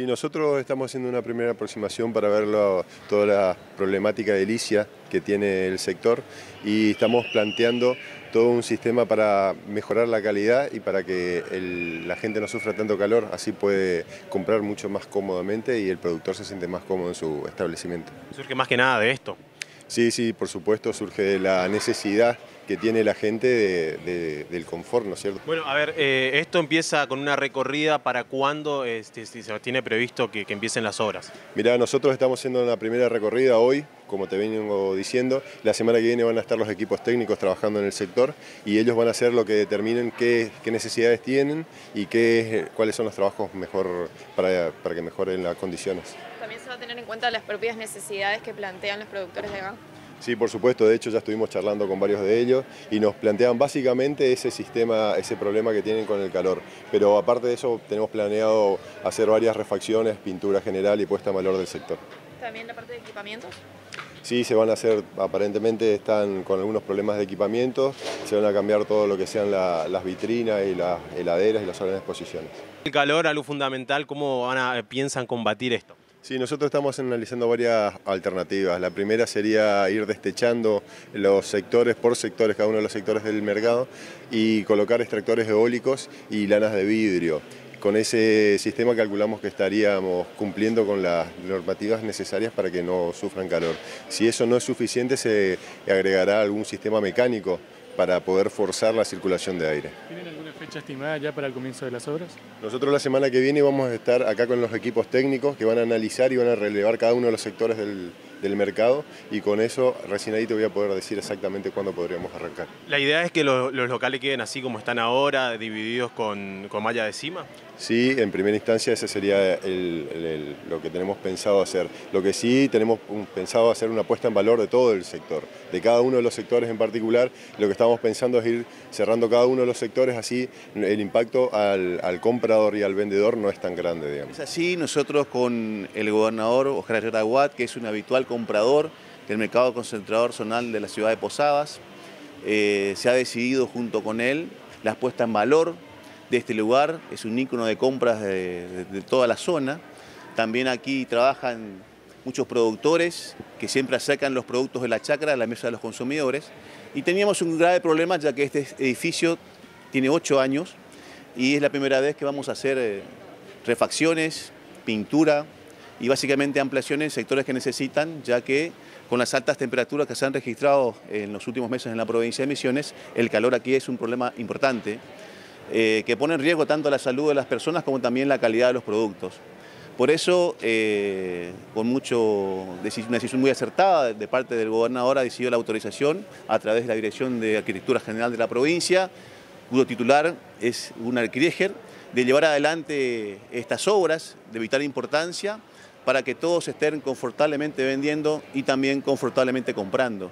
Y nosotros estamos haciendo una primera aproximación para ver toda la problemática de licia que tiene el sector y estamos planteando todo un sistema para mejorar la calidad y para que la gente no sufra tanto calor, así puede comprar mucho más cómodamente y el productor se siente más cómodo en su establecimiento. Surge más que nada de esto. Sí, sí, por supuesto, surge de la necesidad que tiene la gente del confort, ¿no es cierto? Bueno, a ver, eh, esto empieza con una recorrida, ¿para cuándo este, si se tiene previsto que, empiecen las obras? Mirá, nosotros estamos haciendo una primera recorrida hoy, como te vengo diciendo, la semana que viene van a estar los equipos técnicos trabajando en el sector y ellos van a hacer lo que determinen qué, necesidades tienen y qué, cuáles son los trabajos mejor para, para que mejoren las condiciones. Va a tener en cuenta las propias necesidades que plantean los productores de gas. Sí, por supuesto, de hecho ya estuvimos charlando con varios de ellos y nos plantean básicamente ese sistema, ese problema que tienen con el calor. Pero aparte de eso tenemos planeado hacer varias refacciones, pintura general y puesta en valor del sector. ¿También la parte de equipamientos? Sí, se van a hacer, aparentemente están con algunos problemas de equipamiento, se van a cambiar todo lo que sean las vitrinas y las heladeras y las salas de exposiciones. El calor, algo fundamental, ¿cómo van piensan combatir esto? Sí, nosotros estamos analizando varias alternativas. La primera sería ir destechando los sectores por sectores, cada uno de los sectores del mercado, y colocar extractores eólicos y lanas de vidrio. Con ese sistema calculamos que estaríamos cumpliendo con las normativas necesarias para que no sufran calor. Si eso no es suficiente, se agregará algún sistema mecánico para poder forzar la circulación de aire. ¿Tienen alguna fecha estimada ya para el comienzo de las obras? Nosotros la semana que viene vamos a estar acá con los equipos técnicos que van a analizar y van a relevar cada uno de los sectores del, mercado y con eso recién ahí te voy a poder decir exactamente cuándo podríamos arrancar. ¿La idea es que los, locales queden así como están ahora, divididos con, con malla de cima? Sí, en primera instancia ese sería lo que tenemos pensado hacer. Lo que sí tenemos pensado hacer una puesta en valor de todo el sector, de cada uno de los sectores en particular. Lo que estamos pensando es ir cerrando cada uno de los sectores, así el impacto al, comprador y al vendedor no es tan grande. Digamos. Es así, nosotros con el gobernador Oscar Aguat, que es un habitual comprador del mercado concentrador zonal de la ciudad de Posadas, eh, se ha decidido junto con él la puesta en valor de este lugar, es un ícono de compras de, toda la zona. También aquí trabajan muchos productores que siempre acercan los productos de la chacra a la mesa de los consumidores. Y teníamos un grave problema ya que este edificio tiene ocho años y es la primera vez que vamos a hacer eh, refacciones, pintura y básicamente ampliaciones en sectores que necesitan, ya que con las altas temperaturas que se han registrado en los últimos meses en la provincia de Misiones, el calor aquí es un problema importante. Eh, que pone en riesgo tanto la salud de las personas como también la calidad de los productos. Por eso, eh, con mucho, una decisión muy acertada de parte del gobernador, ha decidido la autorización a través de la Dirección de Arquitectura General de la provincia, cuyo titular es Gunnar Krieger, de llevar adelante estas obras de vital importancia para que todos estén confortablemente vendiendo y también confortablemente comprando.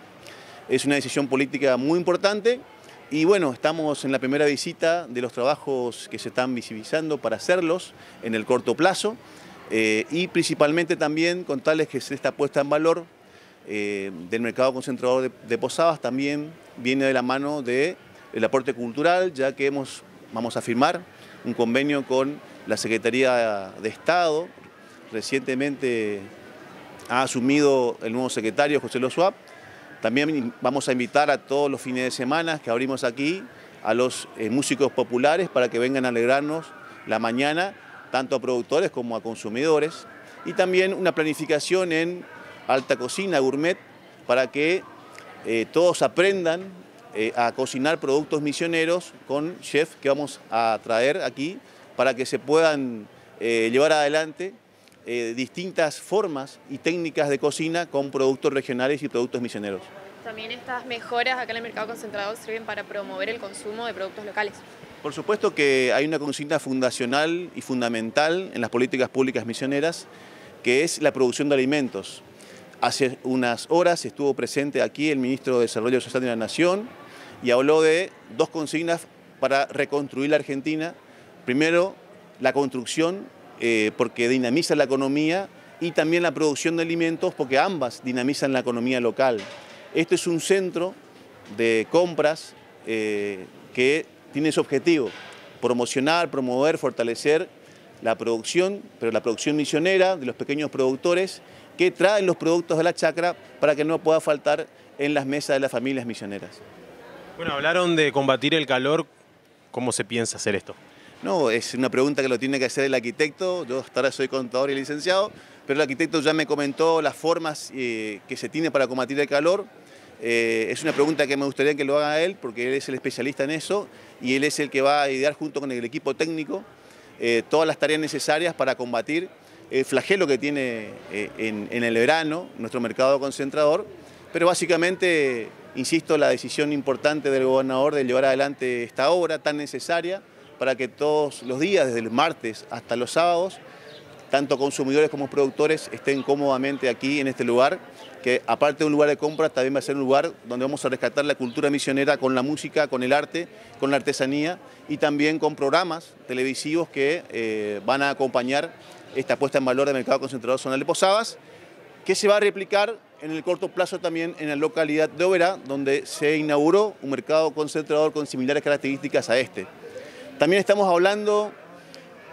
Es una decisión política muy importante y bueno, estamos en la primera visita de los trabajos que se están visibilizando para hacerlos en el corto plazo eh, y principalmente también contarles que esta puesta en valor eh, del mercado concentrador de, Posadas también viene de la mano del aporte cultural, ya que hemos, vamos a firmar un convenio con la Secretaría de Estado. Recientemente ha asumido el nuevo secretario, José Losuap, también vamos a invitar a todos los fines de semana que abrimos aquí a los eh, músicos populares para que vengan a alegrarnos la mañana, tanto a productores como a consumidores. Y también una planificación en alta cocina, gourmet, para que eh, todos aprendan eh, a cocinar productos misioneros con chefs que vamos a traer aquí para que se puedan llevar adelante eh, distintas formas y técnicas de cocina con productos regionales y productos misioneros. También estas mejoras acá en el mercado concentrado sirven para promover el consumo de productos locales. Por supuesto que hay una consigna fundacional y fundamental en las políticas públicas misioneras, que es la producción de alimentos. Hace unas horas estuvo presente aquí el ministro de Desarrollo Social de la Nación y habló de dos consignas para reconstruir la Argentina. Primero, la construcción eh, porque dinamizan la economía y también la producción de alimentos porque ambas dinamizan la economía local. Esto es un centro de compras eh, que tiene su objetivo, promocionar, promover, fortalecer la producción, pero la producción misionera de los pequeños productores que traen los productos de la chacra para que no pueda faltar en las mesas de las familias misioneras. Bueno, hablaron de combatir el calor. ¿Cómo se piensa hacer esto? No, es una pregunta que lo tiene que hacer el arquitecto. Yo hasta ahora soy contador y licenciado, pero el arquitecto ya me comentó las formas eh, que se tiene para combatir el calor. Eh, es una pregunta que me gustaría que lo haga él, porque él es el especialista en eso y él es el que va a idear junto con el equipo técnico eh, todas las tareas necesarias para combatir el flagelo que tiene en, en el verano nuestro mercado concentrador, pero básicamente, insisto, la decisión importante del gobernador de llevar adelante esta obra tan necesaria para que todos los días, desde el martes hasta los sábados, tanto consumidores como productores estén cómodamente aquí en este lugar, que aparte de un lugar de compra, también va a ser un lugar donde vamos a rescatar la cultura misionera con la música, con el arte, con la artesanía y también con programas televisivos que eh, van a acompañar esta puesta en valor del mercado concentrador zonal de Posadas, que se va a replicar en el corto plazo también en la localidad de Oberá, donde se inauguró un mercado concentrador con similares características a este. También estamos hablando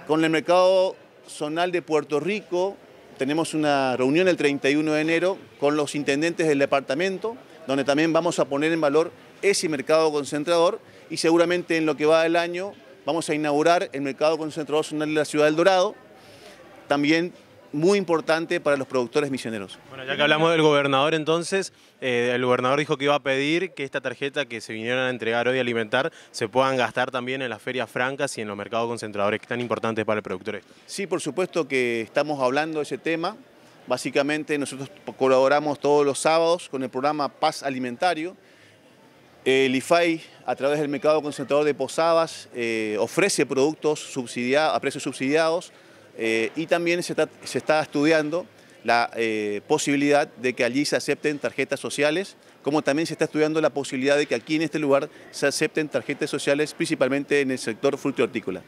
con el mercado zonal de Puerto Rico. Tenemos una reunión el 31 de enero con los intendentes del departamento, donde también vamos a poner en valor ese mercado concentrador y seguramente en lo que va del año vamos a inaugurar el mercado concentrador zonal de la ciudad del Dorado. También muy importante para los productores misioneros. Bueno, ya que hablamos del gobernador entonces, eh, el gobernador dijo que iba a pedir que esta tarjeta que se vinieron a entregar hoy a alimentar se puedan gastar también en las ferias francas y en los mercados concentradores que tan importantes para el productor. Sí, por supuesto que estamos hablando de ese tema. Básicamente nosotros colaboramos todos los sábados con el programa Paz Alimentario. El IFAI, a través del mercado concentrador de Posadas, eh, ofrece productos subsidiados, a precios subsidiados eh, y también se está, estudiando la eh, posibilidad de que allí se acepten tarjetas sociales, como también se está estudiando la posibilidad de que aquí en este lugar se acepten tarjetas sociales, principalmente en el sector hortícola.